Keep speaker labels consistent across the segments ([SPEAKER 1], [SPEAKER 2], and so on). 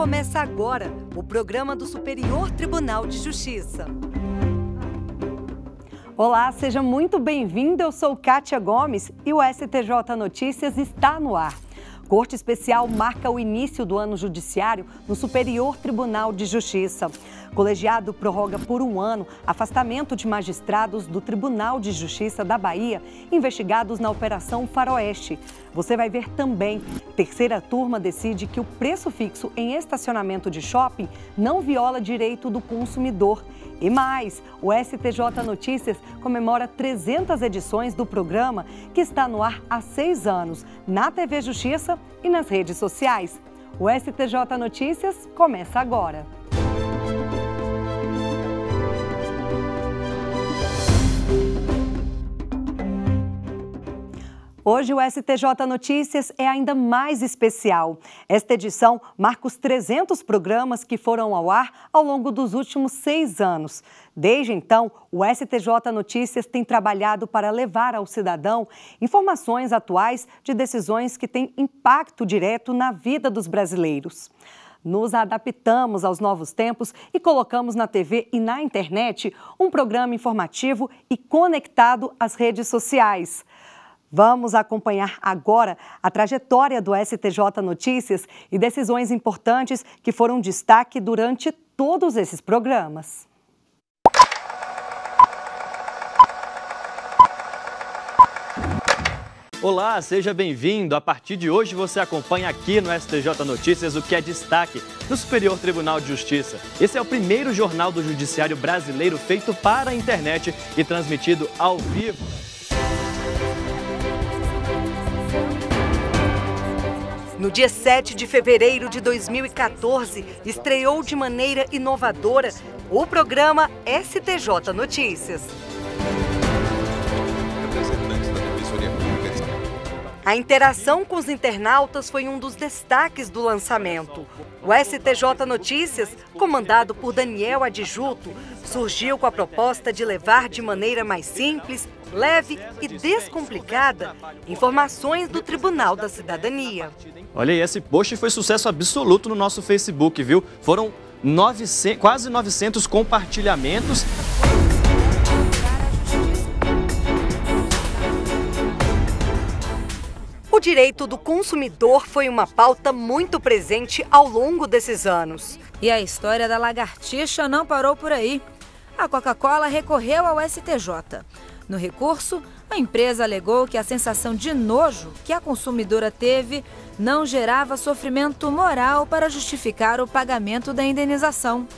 [SPEAKER 1] Começa agora o programa do Superior Tribunal de Justiça. Olá, seja muito bem-vindo. Eu sou Kátia Gomes e o STJ Notícias está no ar. Corte Especial marca o início do ano judiciário no Superior Tribunal de Justiça. Colegiado prorroga por um ano afastamento de magistrados do Tribunal de Justiça da Bahia investigados na Operação Faroeste. Você vai ver também. Terceira turma decide que o preço fixo em estacionamento de shopping não viola direito do consumidor. E mais, o STJ Notícias comemora 300 edições do programa que está no ar há seis anos, na TV Justiça e nas redes sociais. O STJ Notícias começa agora. Hoje o STJ Notícias é ainda mais especial. Esta edição marca os 300 programas que foram ao ar ao longo dos últimos seis anos. Desde então, o STJ Notícias tem trabalhado para levar ao cidadão informações atuais de decisões que têm impacto direto na vida dos brasileiros. Nos adaptamos aos novos tempos e colocamos na TV e na internet um programa informativo e conectado às redes sociais. Vamos acompanhar agora a trajetória do STJ Notícias e decisões importantes que foram destaque durante todos esses programas.
[SPEAKER 2] Olá, seja bem-vindo. A partir de hoje você acompanha aqui no STJ Notícias o que é destaque no Superior Tribunal de Justiça. Esse é o primeiro jornal do Judiciário brasileiro feito para a internet e transmitido ao vivo.
[SPEAKER 1] No dia 7 de fevereiro de 2014, estreou de maneira inovadora o programa STJ Notícias. A interação com os internautas foi um dos destaques do lançamento. O STJ Notícias, comandado por Daniel Adjuto, surgiu com a proposta de levar de maneira mais simples, leve e descomplicada informações do Tribunal da Cidadania.
[SPEAKER 2] Olha aí, esse post foi sucesso absoluto no nosso Facebook, viu? Foram 900, quase 900 compartilhamentos.
[SPEAKER 1] O direito do consumidor foi uma pauta muito presente ao longo desses anos.
[SPEAKER 3] E a história da lagartixa não parou por aí. A Coca-Cola recorreu ao STJ. No recurso, a empresa alegou que a sensação de nojo que a consumidora teve não gerava sofrimento moral para justificar o pagamento da indenização.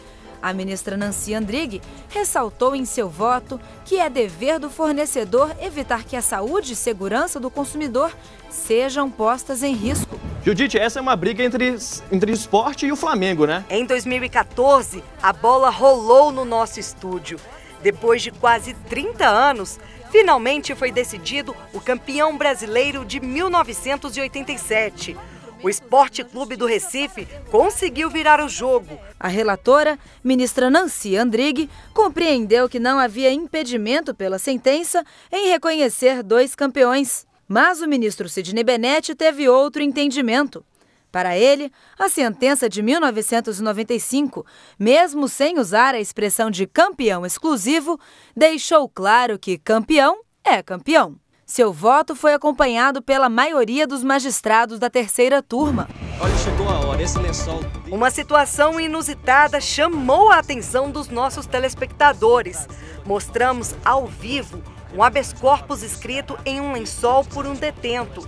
[SPEAKER 3] A ministra Nancy Andrighi ressaltou em seu voto que é dever do fornecedor evitar que a saúde e segurança do consumidor sejam postas em risco.
[SPEAKER 2] Judite, essa é uma briga entre, entre o esporte e o Flamengo, né?
[SPEAKER 1] Em 2014, a bola rolou no nosso estúdio. Depois de quase 30 anos, finalmente foi decidido o campeão brasileiro de 1987. O Esporte Clube do Recife conseguiu virar o jogo.
[SPEAKER 3] A relatora, ministra Nancy Andrighi, compreendeu que não havia impedimento pela sentença em reconhecer dois campeões. Mas o ministro Sidney Benetti teve outro entendimento. Para ele, a sentença de 1995, mesmo sem usar a expressão de campeão exclusivo, deixou claro que campeão é campeão. Seu voto foi acompanhado pela maioria dos magistrados da terceira turma.
[SPEAKER 2] Olha, chegou a hora, esse lençol.
[SPEAKER 1] Uma situação inusitada chamou a atenção dos nossos telespectadores. Mostramos ao vivo um habeas corpus escrito em um lençol por um detento.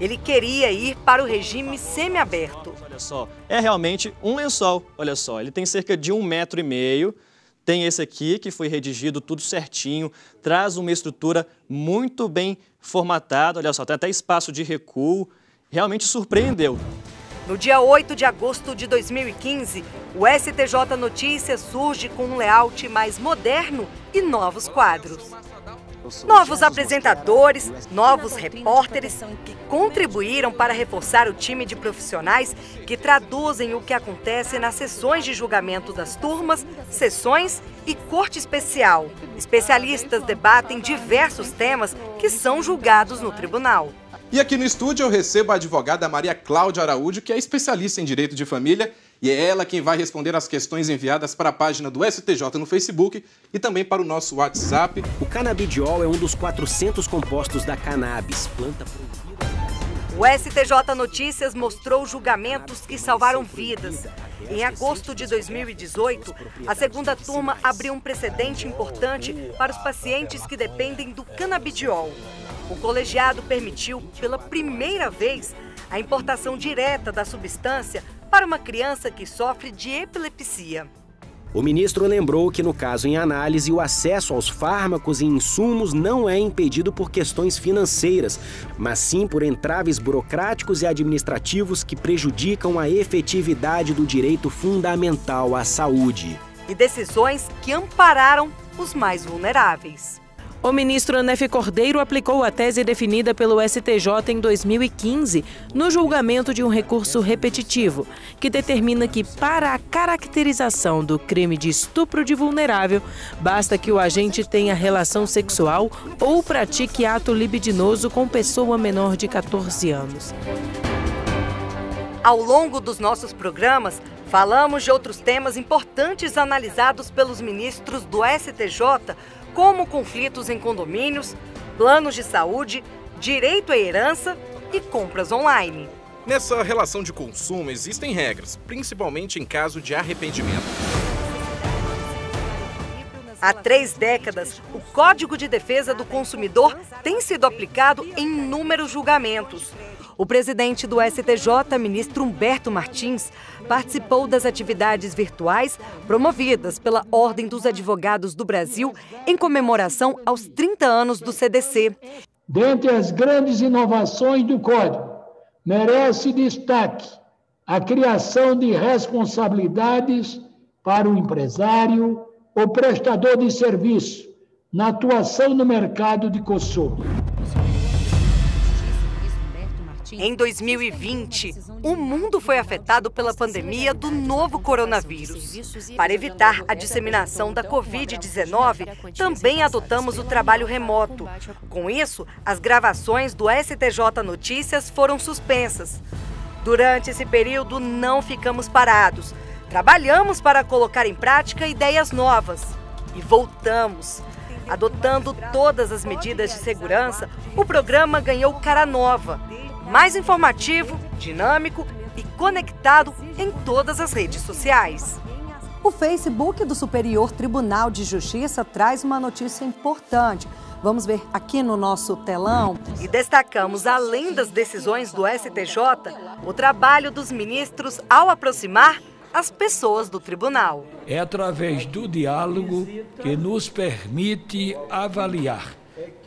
[SPEAKER 1] Ele queria ir para o regime semiaberto.
[SPEAKER 2] Olha só, é realmente um lençol. Olha só, ele tem cerca de um metro e meio. Tem esse aqui, que foi redigido tudo certinho, traz uma estrutura muito bem formatada. Olha só, tem até espaço de recuo. Realmente surpreendeu.
[SPEAKER 1] No dia 8 de agosto de 2015, o STJ Notícias surge com um layout mais moderno e novos quadros. Novos apresentadores, novos repórteres que contribuíram para reforçar o time de profissionais que traduzem o que acontece nas sessões de julgamento das turmas, sessões e corte especial. Especialistas debatem diversos temas que são julgados no tribunal.
[SPEAKER 4] E aqui no estúdio eu recebo a advogada Maria Cláudia Araújo, que é especialista em direito de família e é ela quem vai responder as questões enviadas para a página do STJ no Facebook e também para o nosso WhatsApp.
[SPEAKER 5] O canabidiol é um dos 400 compostos da cannabis, planta proibida.
[SPEAKER 1] O STJ Notícias mostrou julgamentos que salvaram vidas. Em agosto de 2018, a segunda turma abriu um precedente importante para os pacientes que dependem do canabidiol. O colegiado permitiu, pela primeira vez, a importação direta da substância para uma criança que sofre de epilepsia.
[SPEAKER 5] O ministro lembrou que, no caso em análise, o acesso aos fármacos e insumos não é impedido por questões financeiras, mas sim por entraves burocráticos e administrativos que prejudicam a efetividade do direito fundamental à saúde.
[SPEAKER 1] E decisões que ampararam os mais vulneráveis.
[SPEAKER 6] O ministro Anef Cordeiro aplicou a tese definida pelo STJ em 2015 no julgamento de um recurso repetitivo, que determina que, para a caracterização do crime de estupro de vulnerável, basta que o agente tenha relação sexual ou pratique ato libidinoso com pessoa menor de 14 anos.
[SPEAKER 1] Ao longo dos nossos programas, falamos de outros temas importantes analisados pelos ministros do STJ como conflitos em condomínios, planos de saúde, direito à herança e compras online.
[SPEAKER 4] Nessa relação de consumo existem regras, principalmente em caso de arrependimento.
[SPEAKER 1] Há três décadas, o Código de Defesa do Consumidor tem sido aplicado em inúmeros julgamentos. O presidente do STJ, ministro Humberto Martins, participou das atividades virtuais promovidas pela Ordem dos Advogados do Brasil em comemoração aos 30 anos do CDC.
[SPEAKER 7] Dentre as grandes inovações do Código, merece destaque a criação de responsabilidades para o empresário ou prestador de serviço na atuação no mercado de consumo.
[SPEAKER 1] Em 2020, o mundo foi afetado pela pandemia do novo coronavírus. Para evitar a disseminação da Covid-19, também adotamos o trabalho remoto. Com isso, as gravações do STJ Notícias foram suspensas. Durante esse período, não ficamos parados. Trabalhamos para colocar em prática ideias novas. E voltamos. Adotando todas as medidas de segurança, o programa ganhou cara nova mais informativo, dinâmico e conectado em todas as redes sociais. O Facebook do Superior Tribunal de Justiça traz uma notícia importante. Vamos ver aqui no nosso telão. E destacamos, além das decisões do STJ, o trabalho dos ministros ao aproximar as pessoas do tribunal.
[SPEAKER 8] É através do diálogo que nos permite avaliar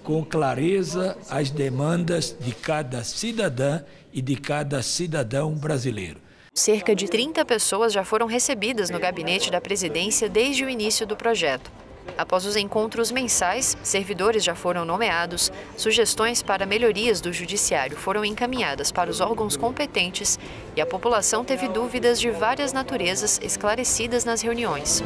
[SPEAKER 8] com clareza as demandas de cada cidadã e de cada cidadão brasileiro.
[SPEAKER 9] Cerca de 30 pessoas já foram recebidas no gabinete da presidência desde o início do projeto. Após os encontros mensais, servidores já foram nomeados, sugestões para melhorias do judiciário foram encaminhadas para os órgãos competentes e a população teve dúvidas de várias naturezas esclarecidas nas reuniões.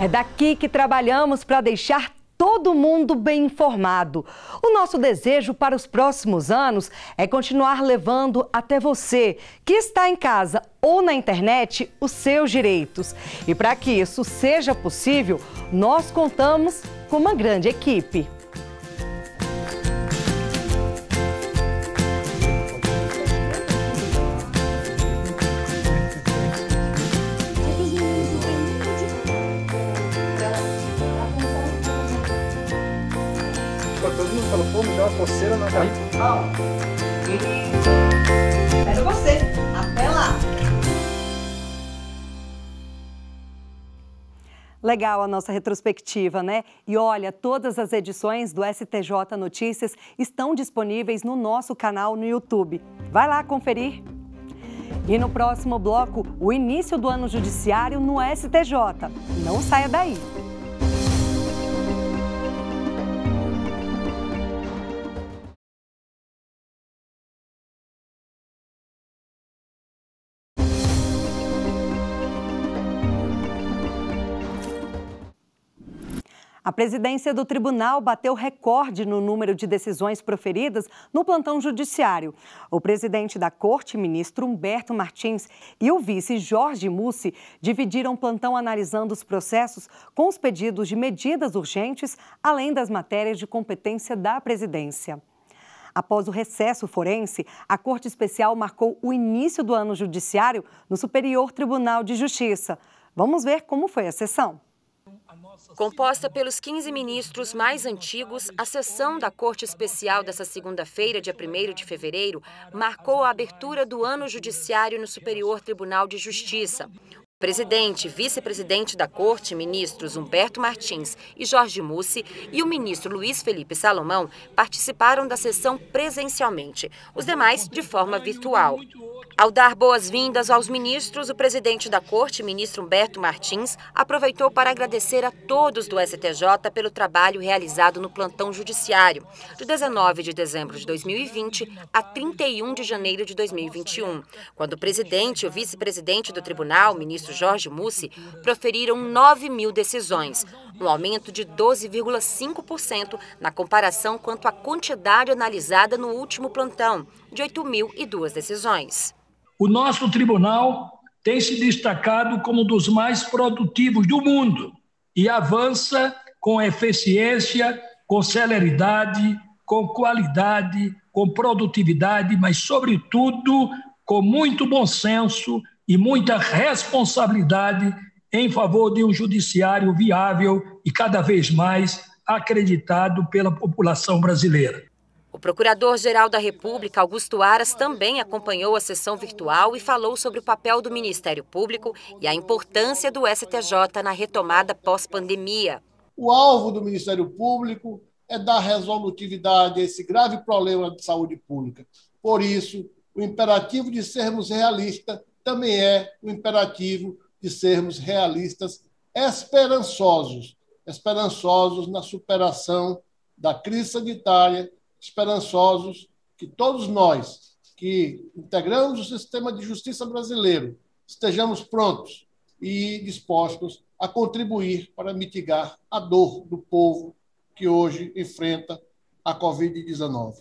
[SPEAKER 1] É daqui que trabalhamos para deixar todo mundo bem informado. O nosso desejo para os próximos anos é continuar levando até você, que está em casa ou na internet, os seus direitos. E para que isso seja possível, nós contamos com uma grande equipe.
[SPEAKER 2] Barriga.
[SPEAKER 1] Espero você. Até lá. Legal a nossa retrospectiva, né? E olha, todas as edições do STJ Notícias estão disponíveis no nosso canal no YouTube. Vai lá conferir. E no próximo bloco, o início do ano judiciário no STJ. Não saia daí. Presidência do tribunal bateu recorde no número de decisões proferidas no plantão judiciário. O presidente da corte, ministro Humberto Martins, e o vice Jorge Mussi dividiram plantão analisando os processos com os pedidos de medidas urgentes, além das matérias de competência da presidência. Após o recesso forense, a Corte Especial marcou o início do ano judiciário no Superior Tribunal de Justiça. Vamos ver como foi a sessão.
[SPEAKER 10] Composta pelos 15 ministros mais antigos, a sessão da Corte Especial dessa segunda-feira, dia 1 de fevereiro, marcou a abertura do ano judiciário no Superior Tribunal de Justiça. Presidente vice-presidente da Corte, ministros Humberto Martins e Jorge Mussi, e o ministro Luiz Felipe Salomão participaram da sessão presencialmente, os demais de forma virtual. Ao dar boas-vindas aos ministros, o presidente da Corte, ministro Humberto Martins, aproveitou para agradecer a todos do STJ pelo trabalho realizado no plantão judiciário, de 19 de dezembro de 2020 a 31 de janeiro de 2021, quando o presidente e o vice-presidente do tribunal, ministro Jorge Mussi, proferiram 9 mil decisões, um aumento de 12,5% na comparação quanto à quantidade analisada no último plantão, de 8.002 decisões.
[SPEAKER 7] O nosso tribunal tem se destacado como um dos mais produtivos do mundo e avança com eficiência, com celeridade, com qualidade, com produtividade, mas, sobretudo, com muito bom senso e muita responsabilidade em favor de um judiciário viável e cada vez mais acreditado pela população brasileira.
[SPEAKER 10] O Procurador-Geral da República, Augusto Aras, também acompanhou a sessão virtual e falou sobre o papel do Ministério Público e a importância do STJ na retomada pós-pandemia.
[SPEAKER 11] O alvo do Ministério Público é dar resolutividade a esse grave problema de saúde pública. Por isso, o imperativo de sermos realistas também é o imperativo de sermos realistas esperançosos esperançosos na superação da crise sanitária esperançosos que todos nós que integramos o sistema de justiça brasileiro estejamos prontos e dispostos a contribuir para mitigar a dor do povo que hoje enfrenta a Covid-19.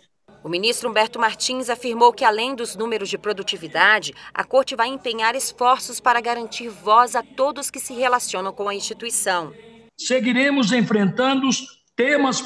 [SPEAKER 10] O ministro Humberto Martins afirmou que, além dos números de produtividade, a Corte vai empenhar esforços para garantir voz a todos que se relacionam com a instituição.
[SPEAKER 7] Seguiremos enfrentando temas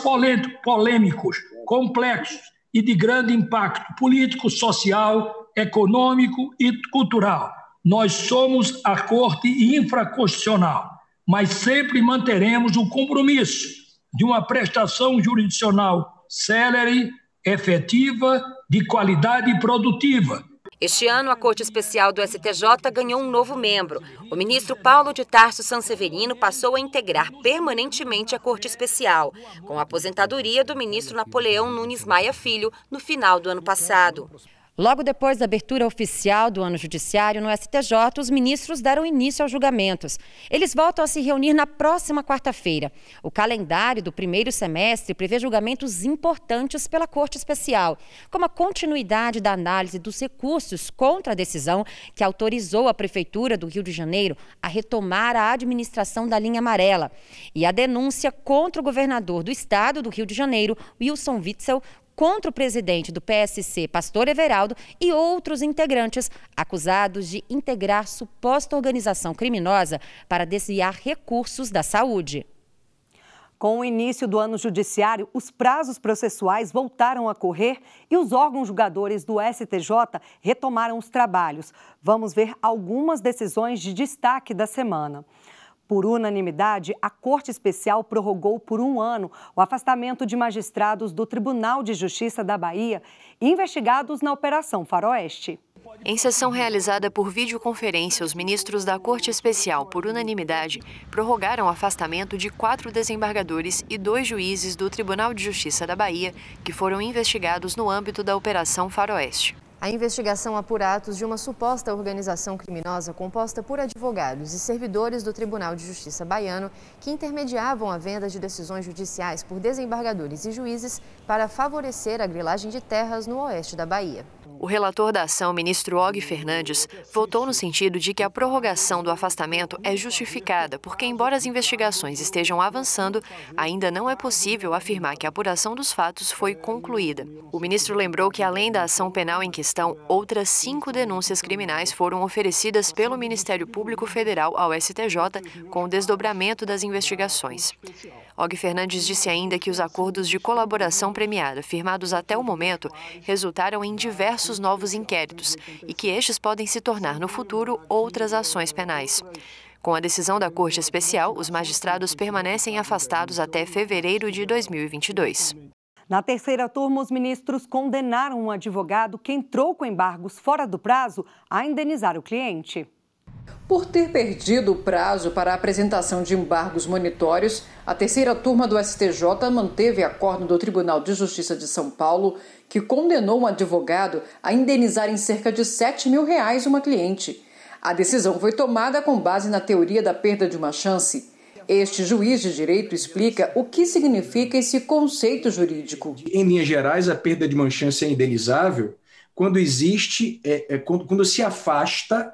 [SPEAKER 7] polêmicos, complexos e de grande impacto político, social, econômico e cultural. Nós somos a Corte infraconstitucional, mas sempre manteremos o compromisso de uma prestação jurisdicional célere, efetiva, de qualidade produtiva,
[SPEAKER 10] este ano, a Corte Especial do STJ ganhou um novo membro. O ministro Paulo de Tarso Sanseverino passou a integrar permanentemente a Corte Especial, com a aposentadoria do ministro Napoleão Nunes Maia Filho no final do ano passado. Logo depois da abertura oficial do ano judiciário no STJ, os ministros deram início aos julgamentos. Eles voltam a se reunir na próxima quarta-feira. O calendário do primeiro semestre prevê julgamentos importantes pela Corte Especial, como a continuidade da análise dos recursos contra a decisão que autorizou a Prefeitura do Rio de Janeiro a retomar a administração da linha amarela e a denúncia contra o governador do estado do Rio de Janeiro, Wilson Witzel, contra o presidente do PSC, Pastor Everaldo, e outros integrantes acusados de integrar suposta organização criminosa para desviar recursos da saúde.
[SPEAKER 1] Com o início do ano judiciário, os prazos processuais voltaram a correr e os órgãos julgadores do STJ retomaram os trabalhos. Vamos ver algumas decisões de destaque da semana. Por unanimidade, a Corte Especial prorrogou por um ano o afastamento de magistrados do Tribunal de Justiça da Bahia investigados na Operação Faroeste.
[SPEAKER 9] Em sessão realizada por videoconferência, os ministros da Corte Especial, por unanimidade, prorrogaram o afastamento de quatro desembargadores e dois juízes do Tribunal de Justiça da Bahia que foram investigados no âmbito da Operação Faroeste. A investigação apura atos de uma suposta organização criminosa composta por advogados e servidores do Tribunal de Justiça baiano que intermediavam a venda de decisões judiciais por desembargadores e juízes para favorecer a grilagem de terras no oeste da Bahia. O relator da ação, ministro Og Fernandes, votou no sentido de que a prorrogação do afastamento é justificada, porque, embora as investigações estejam avançando, ainda não é possível afirmar que a apuração dos fatos foi concluída. O ministro lembrou que, além da ação penal em questão, outras cinco denúncias criminais foram oferecidas pelo Ministério Público Federal ao STJ com o desdobramento das investigações. Og Fernandes disse ainda que os acordos de colaboração premiada firmados até o momento resultaram em diversos novos inquéritos e que estes podem se tornar no futuro outras ações penais. Com a decisão da Corte Especial, os magistrados permanecem afastados até fevereiro de 2022.
[SPEAKER 1] Na terceira turma, os ministros condenaram um advogado que entrou com embargos fora do prazo a indenizar o cliente.
[SPEAKER 12] Por ter perdido o prazo para a apresentação de embargos monitórios, a terceira turma do STJ manteve acordo do Tribunal de Justiça de São Paulo, que condenou um advogado a indenizar em cerca de 7 mil reais uma cliente. A decisão foi tomada com base na teoria da perda de uma chance. Este juiz de direito explica o que significa esse conceito jurídico.
[SPEAKER 13] Em linhas gerais, a perda de uma chance é indenizável quando existe, é, é, quando, quando se afasta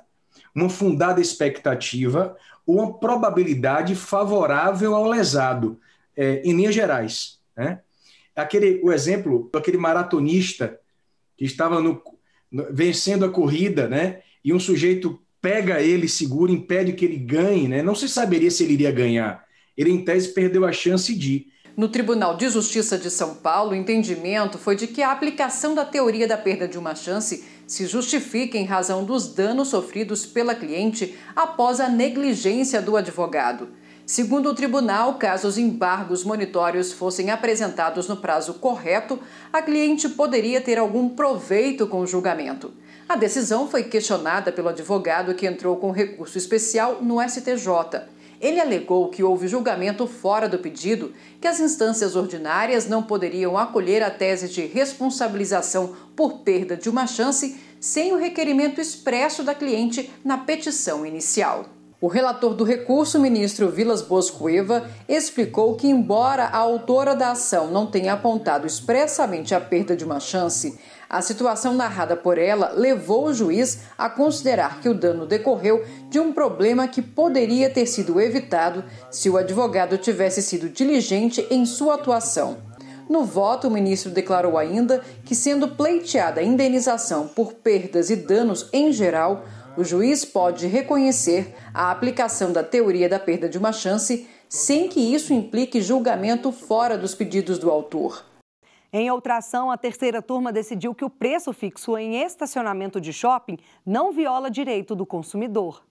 [SPEAKER 13] uma fundada expectativa ou uma probabilidade favorável ao lesado, é, em linhas gerais. Né? Aquele, o exemplo daquele maratonista que estava no, no, vencendo a corrida, né? e um sujeito pega ele, segura, impede que ele ganhe, né? não se saberia se ele iria ganhar. Ele, em tese, perdeu a chance de.
[SPEAKER 12] No Tribunal de Justiça de São Paulo, o entendimento foi de que a aplicação da teoria da perda de uma chance se justifica em razão dos danos sofridos pela cliente após a negligência do advogado. Segundo o tribunal, caso os embargos monitórios fossem apresentados no prazo correto, a cliente poderia ter algum proveito com o julgamento. A decisão foi questionada pelo advogado que entrou com recurso especial no STJ. Ele alegou que houve julgamento fora do pedido, que as instâncias ordinárias não poderiam acolher a tese de responsabilização por perda de uma chance sem o requerimento expresso da cliente na petição inicial. O relator do recurso, ministro Vilas Boas Cueva, explicou que, embora a autora da ação não tenha apontado expressamente a perda de uma chance, a situação narrada por ela levou o juiz a considerar que o dano decorreu de um problema que poderia ter sido evitado se o advogado tivesse sido diligente em sua atuação. No voto, o ministro declarou ainda que, sendo pleiteada a indenização por perdas e danos em geral, o juiz pode reconhecer a aplicação da teoria da perda de uma chance sem que isso implique julgamento fora dos pedidos do autor.
[SPEAKER 1] Em outra ação, a terceira turma decidiu que o preço fixo em estacionamento de shopping não viola direito do consumidor.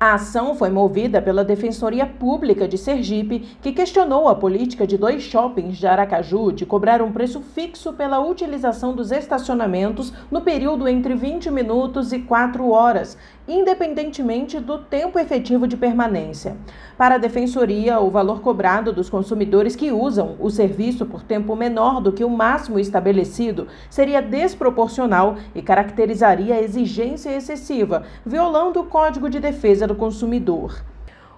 [SPEAKER 6] A ação foi movida pela Defensoria Pública de Sergipe, que questionou a política de dois shoppings de Aracaju de cobrar um preço fixo pela utilização dos estacionamentos no período entre 20 minutos e 4 horas, independentemente do tempo efetivo de permanência. Para a Defensoria, o valor cobrado dos consumidores que usam o serviço por tempo menor do que o máximo estabelecido seria desproporcional e caracterizaria exigência excessiva, violando o Código de Defesa do Consumidor.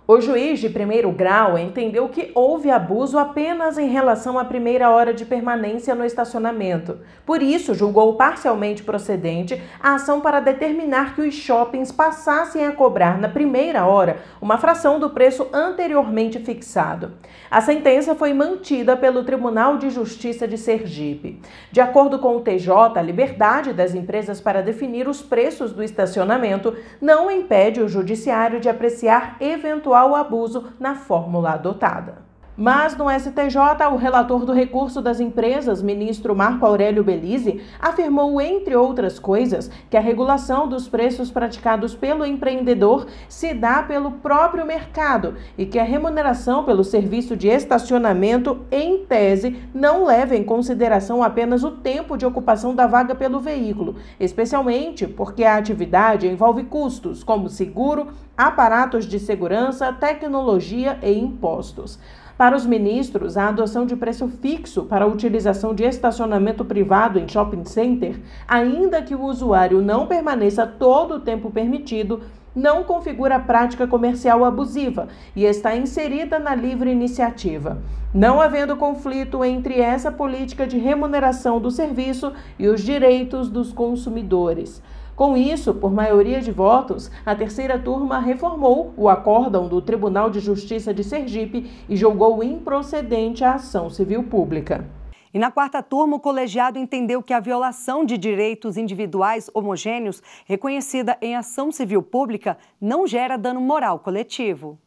[SPEAKER 6] O juiz de primeiro grau entendeu que houve abuso apenas em relação à primeira hora de permanência no estacionamento. Por isso, julgou parcialmente procedente a ação para determinar que os shoppings passassem a cobrar na primeira hora uma fração do preço anteriormente fixado. A sentença foi mantida pelo Tribunal de Justiça de Sergipe. De acordo com o TJ, a liberdade das empresas para definir os preços do estacionamento não impede o judiciário de apreciar eventual ao abuso na fórmula adotada. Mas no STJ, o relator do recurso das empresas, ministro Marco Aurélio Belize, afirmou, entre outras coisas, que a regulação dos preços praticados pelo empreendedor se dá pelo próprio mercado e que a remuneração pelo serviço de estacionamento, em tese, não leva em consideração apenas o tempo de ocupação da vaga pelo veículo, especialmente porque a atividade envolve custos como seguro, aparatos de segurança, tecnologia e impostos.
[SPEAKER 14] Para os ministros, a adoção de preço fixo para a utilização de estacionamento privado em shopping center, ainda que o usuário não permaneça todo o tempo permitido, não configura prática comercial abusiva e está inserida na livre iniciativa, não havendo conflito entre essa política de remuneração do serviço e os direitos dos consumidores. Com isso, por maioria de votos, a terceira turma reformou o acórdão do Tribunal de Justiça de Sergipe e julgou improcedente a ação civil pública.
[SPEAKER 1] E na quarta turma, o colegiado entendeu que a violação de direitos individuais homogêneos, reconhecida em ação civil pública, não gera dano moral coletivo.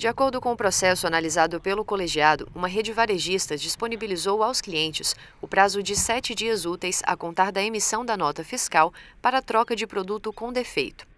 [SPEAKER 9] De acordo com o processo analisado pelo colegiado, uma rede varejista disponibilizou aos clientes o prazo de sete dias úteis a contar da emissão da nota fiscal para troca de produto com defeito.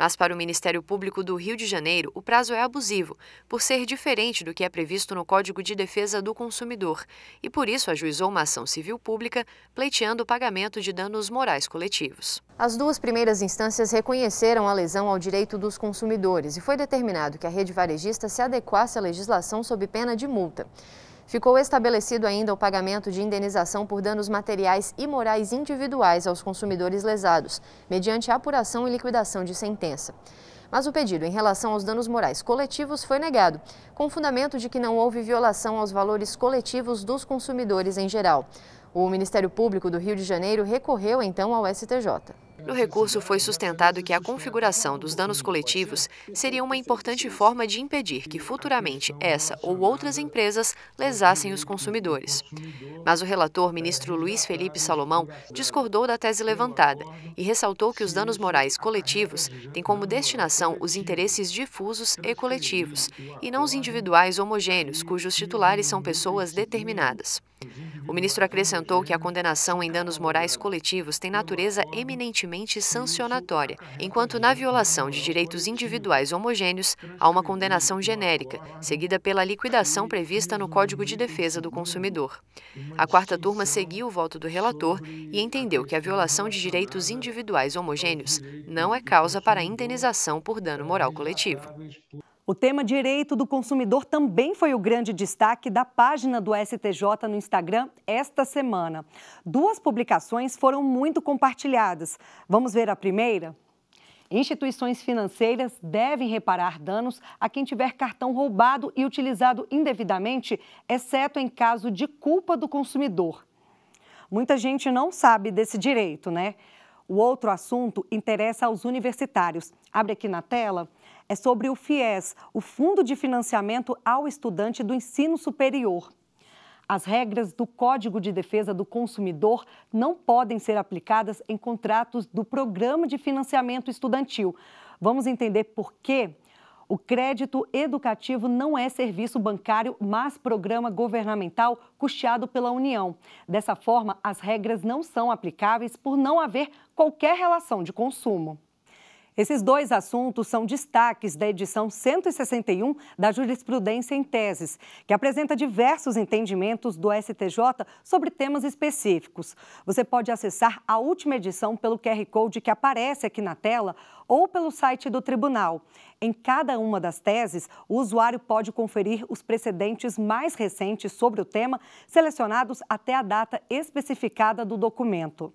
[SPEAKER 9] Mas para o Ministério Público do Rio de Janeiro, o prazo é abusivo, por ser diferente do que é previsto no Código de Defesa do Consumidor, e por isso ajuizou uma ação civil pública pleiteando o pagamento de danos morais coletivos. As duas primeiras instâncias reconheceram a lesão ao direito dos consumidores e foi determinado que a rede varejista se adequasse à legislação sob pena de multa. Ficou estabelecido ainda o pagamento de indenização por danos materiais e morais individuais aos consumidores lesados, mediante apuração e liquidação de sentença. Mas o pedido em relação aos danos morais coletivos foi negado, com fundamento de que não houve violação aos valores coletivos dos consumidores em geral. O Ministério Público do Rio de Janeiro recorreu então ao STJ. No recurso foi sustentado que a configuração dos danos coletivos seria uma importante forma de impedir que futuramente essa ou outras empresas lesassem os consumidores. Mas o relator, ministro Luiz Felipe Salomão, discordou da tese levantada e ressaltou que os danos morais coletivos têm como destinação os interesses difusos e coletivos, e não os individuais homogêneos, cujos titulares são pessoas determinadas. O ministro acrescentou que a condenação em danos morais coletivos tem natureza eminentemente sancionatória, enquanto na violação de direitos individuais homogêneos há uma condenação genérica, seguida pela liquidação prevista no Código de Defesa do Consumidor. A quarta turma seguiu o voto do relator e entendeu que a violação de direitos individuais homogêneos não é causa para indenização por dano moral coletivo.
[SPEAKER 1] O tema direito do consumidor também foi o grande destaque da página do STJ no Instagram esta semana. Duas publicações foram muito compartilhadas. Vamos ver a primeira? Instituições financeiras devem reparar danos a quem tiver cartão roubado e utilizado indevidamente, exceto em caso de culpa do consumidor. Muita gente não sabe desse direito, né? O outro assunto interessa aos universitários. Abre aqui na tela é sobre o FIES, o Fundo de Financiamento ao Estudante do Ensino Superior. As regras do Código de Defesa do Consumidor não podem ser aplicadas em contratos do Programa de Financiamento Estudantil. Vamos entender por quê? O crédito educativo não é serviço bancário, mas programa governamental custeado pela União. Dessa forma, as regras não são aplicáveis por não haver qualquer relação de consumo. Esses dois assuntos são destaques da edição 161 da Jurisprudência em Teses, que apresenta diversos entendimentos do STJ sobre temas específicos. Você pode acessar a última edição pelo QR Code que aparece aqui na tela ou pelo site do tribunal. Em cada uma das teses, o usuário pode conferir os precedentes mais recentes sobre o tema, selecionados até a data especificada do documento.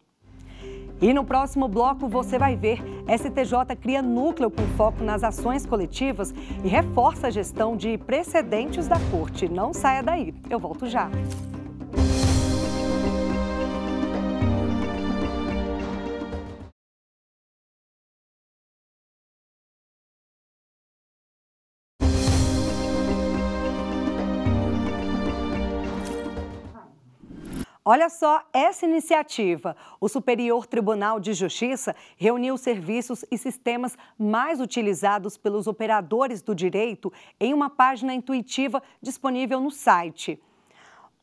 [SPEAKER 1] E no próximo bloco você vai ver, STJ cria núcleo com foco nas ações coletivas e reforça a gestão de precedentes da corte. Não saia daí, eu volto já. Olha só essa iniciativa. O Superior Tribunal de Justiça reuniu os serviços e sistemas mais utilizados pelos operadores do direito em uma página intuitiva disponível no site.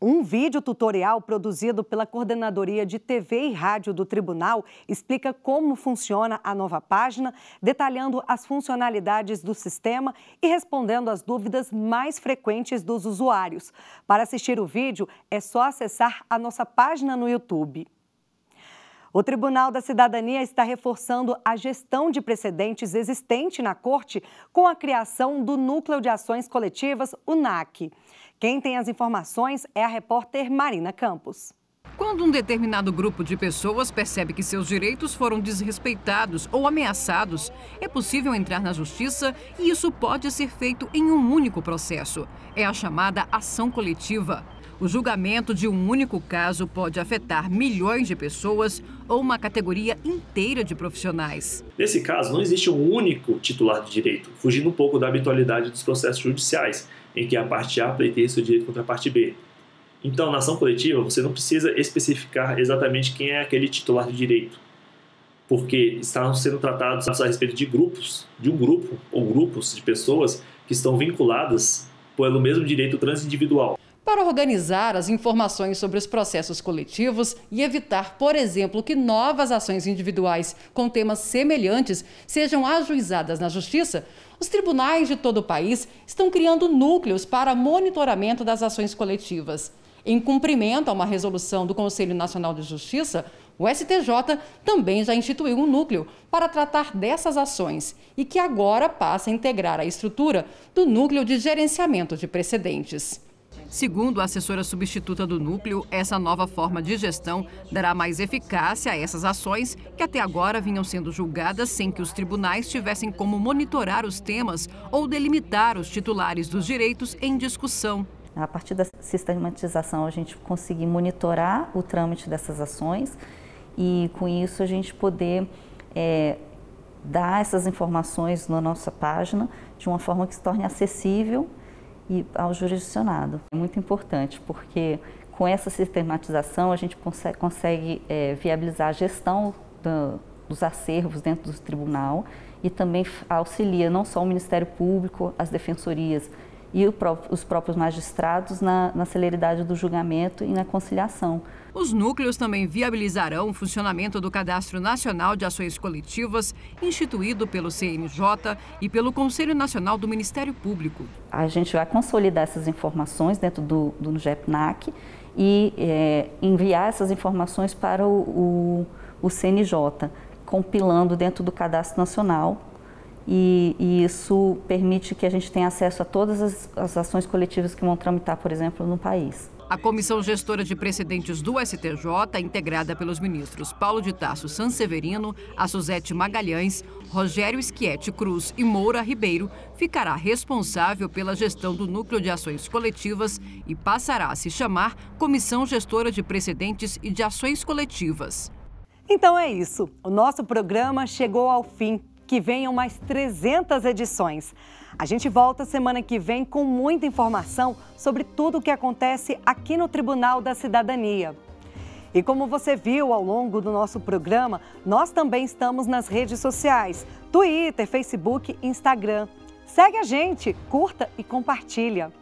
[SPEAKER 1] Um vídeo tutorial produzido pela Coordenadoria de TV e Rádio do Tribunal explica como funciona a nova página, detalhando as funcionalidades do sistema e respondendo às dúvidas mais frequentes dos usuários. Para assistir o vídeo, é só acessar a nossa página no YouTube. O Tribunal da Cidadania está reforçando a gestão de precedentes existente na Corte com a criação do Núcleo de Ações Coletivas, o NAC. Quem tem as informações é a repórter Marina Campos.
[SPEAKER 15] Quando um determinado grupo de pessoas percebe que seus direitos foram desrespeitados ou ameaçados, é possível entrar na justiça e isso pode ser feito em um único processo. É a chamada ação coletiva. O julgamento de um único caso pode afetar milhões de pessoas ou uma categoria inteira de profissionais.
[SPEAKER 16] Nesse caso, não existe um único titular de direito, fugindo um pouco da habitualidade dos processos judiciais, em que a parte A pleiteia seu direito contra a parte B. Então, na ação coletiva, você não precisa especificar exatamente quem é aquele titular de direito, porque estão sendo tratados a respeito de grupos, de um grupo ou grupos de pessoas que estão vinculadas pelo mesmo direito transindividual.
[SPEAKER 12] Para organizar as informações sobre os processos coletivos e evitar, por exemplo, que novas ações individuais com temas semelhantes sejam ajuizadas na Justiça, os tribunais de todo o país estão criando núcleos para monitoramento das ações coletivas. Em cumprimento a uma resolução do Conselho Nacional de Justiça, o STJ também já instituiu um núcleo para tratar dessas ações e que agora passa a integrar a estrutura do Núcleo de Gerenciamento de Precedentes.
[SPEAKER 15] Segundo a assessora substituta do núcleo, essa nova forma de gestão dará mais eficácia a essas ações que até agora vinham sendo julgadas sem que os tribunais tivessem como monitorar os temas ou delimitar os titulares dos direitos em discussão.
[SPEAKER 17] A partir da sistematização, a gente conseguir monitorar o trâmite dessas ações e, com isso, a gente poder é, dar essas informações na nossa página de uma forma que se torne acessível e ao jurisdicionado. É muito importante, porque com essa sistematização a gente consegue, consegue é, viabilizar a gestão do, dos acervos dentro do tribunal e também auxilia não só o Ministério Público, as defensorias e os próprios magistrados na, na celeridade do julgamento e na conciliação.
[SPEAKER 15] Os núcleos também viabilizarão o funcionamento do Cadastro Nacional de Ações Coletivas, instituído pelo CNJ e pelo Conselho Nacional do Ministério Público.
[SPEAKER 17] A gente vai consolidar essas informações dentro do, do GEPNAC e é, enviar essas informações para o, o, o CNJ, compilando dentro do Cadastro Nacional e, e, isso permite que a gente tenha acesso a todas as, as, ações coletivas que vão tramitar, por exemplo, no país.
[SPEAKER 15] A comissão gestora de precedentes do STJ, integrada pelos ministros Paulo de Tarso Sanseverino, a Suzete Magalhães, Rogério Schietti Cruz e Moura Ribeiro, ficará responsável pela gestão do Núcleo de Ações Coletivas e passará a se chamar Comissão Gestora de Precedentes e de Ações Coletivas.
[SPEAKER 1] Então é isso. O nosso programa chegou ao fim que venham mais 300 edições. A gente volta semana que vem com muita informação sobre tudo o que acontece aqui no Tribunal da Cidadania. E como você viu ao longo do nosso programa, nós também estamos nas redes sociais: Twitter, Facebook, Instagram. Segue a gente, curta e compartilha.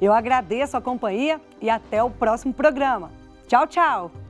[SPEAKER 1] Eu agradeço a companhia e até o próximo programa. Tchau, tchau!